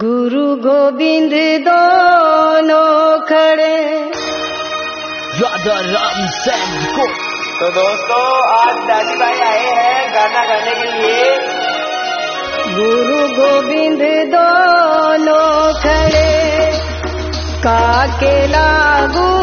गुरु गोविंद दोनों खड़े। राधा राम सैन को। तो दोस्तों आज दादी भाई आए हैं गाना गाने के लिए। गुरु गोविंद दोनों खड़े। काके लागू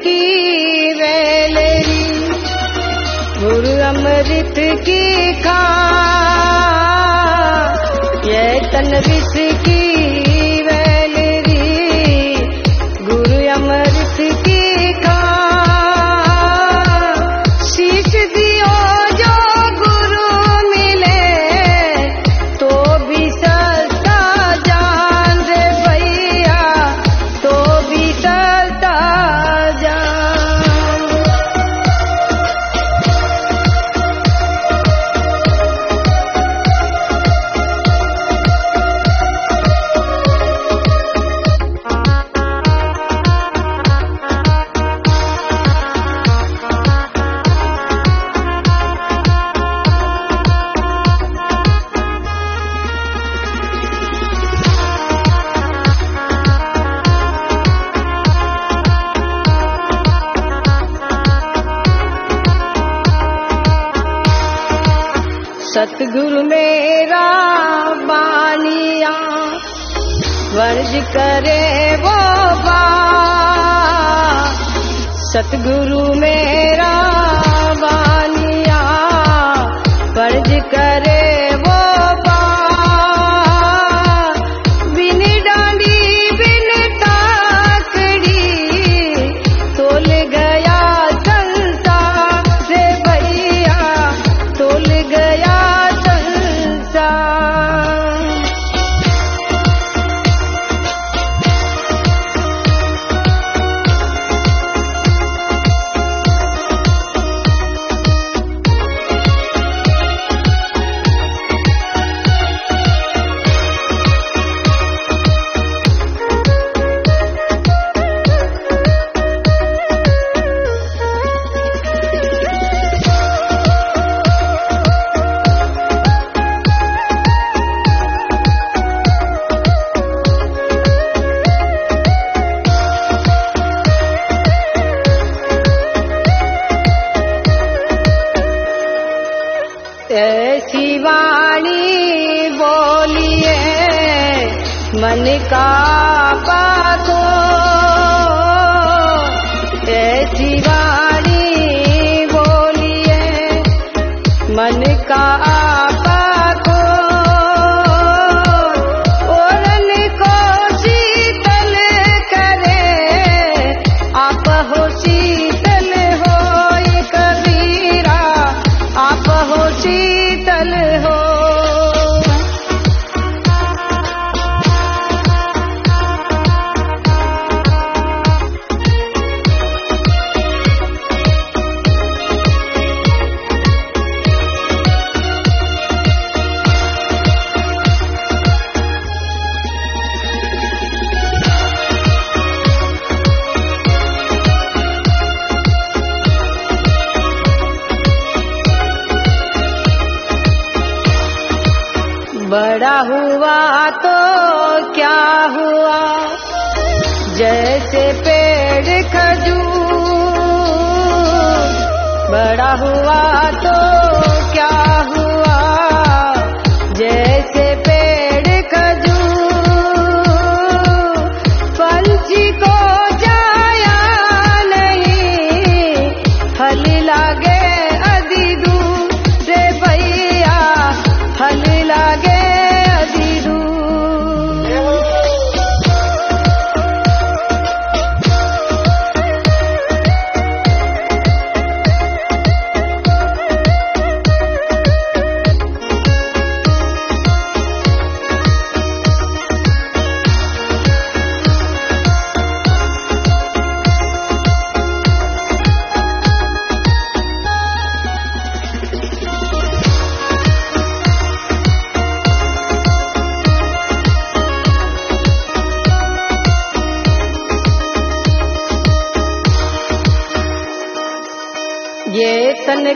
की वैलरी गुरु अमृत की खा। ये तन विष की सतगुरु मेरा बानिया वर्ज करे वो बा सतगुरु मेरा मन हुआ तो क्या हुआ? जैसे पेड़ खजू बड़ा हुआ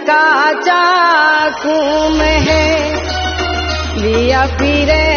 का चाकू में है। लिया फिरे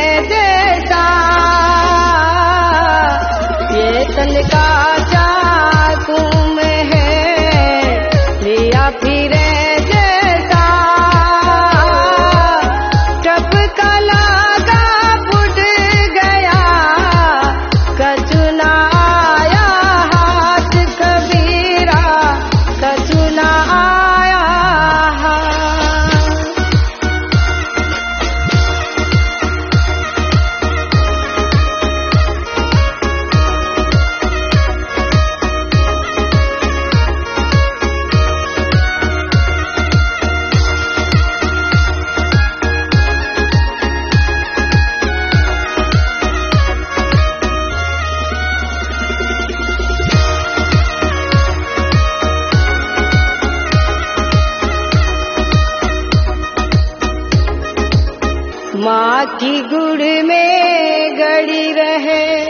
की गुड़ में गड़ी रहे।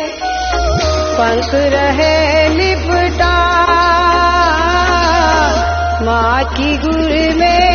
पंख रहे लिपटा माँ की गुड़ में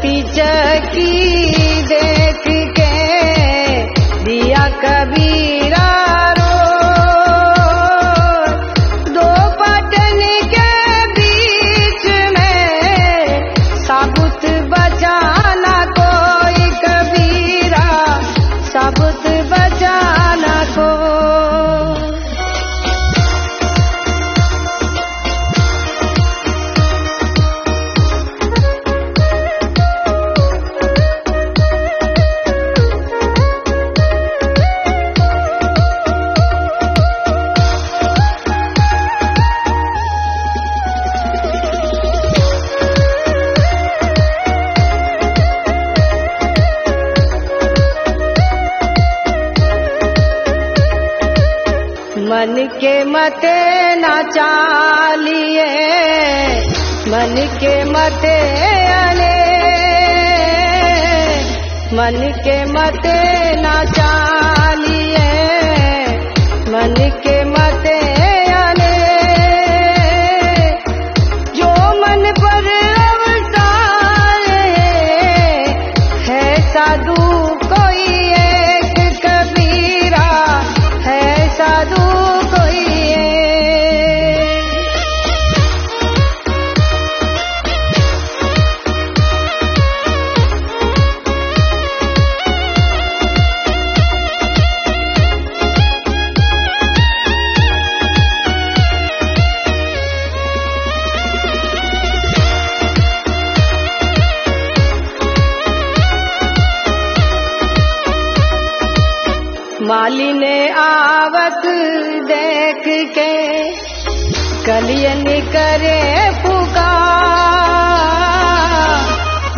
चलती मन के मते न चालिए, मन के मते अले। मन के मते न चालिए, मन माली ने आवत देख के कलियन करे पुकार।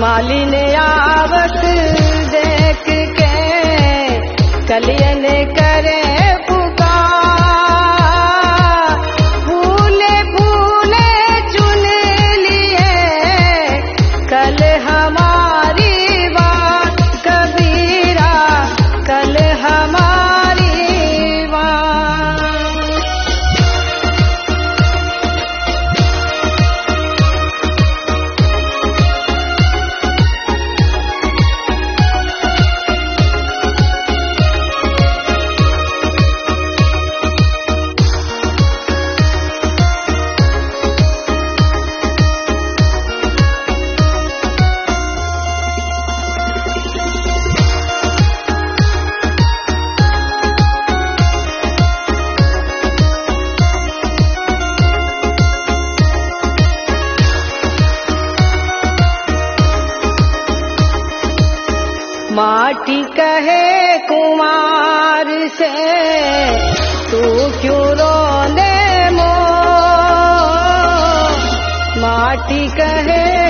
माली ने आवत देख के कलियन करे कल हमारी भक्ति कहे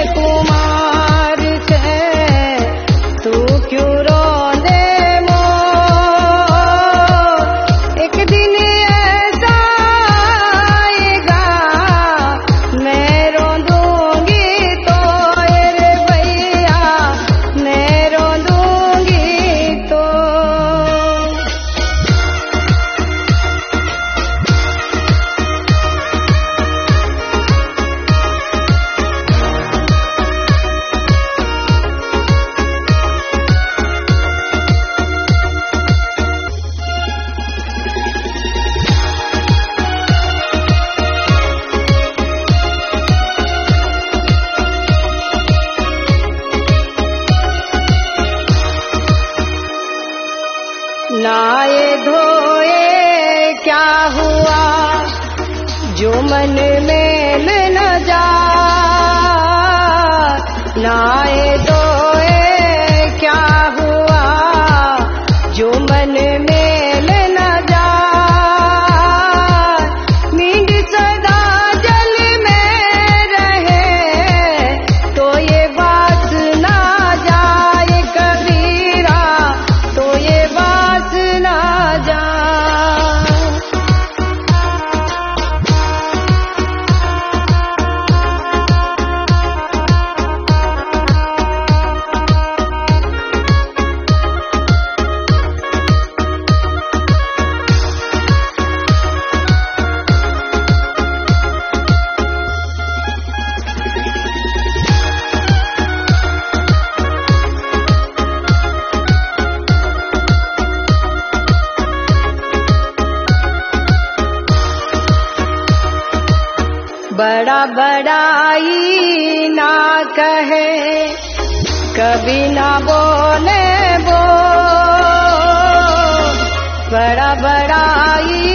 नाए धोए क्या हुआ? जो मन में न जा नाए न बड़ाई ना कहे कभी ना बोले वो। बड़ा बड़ाई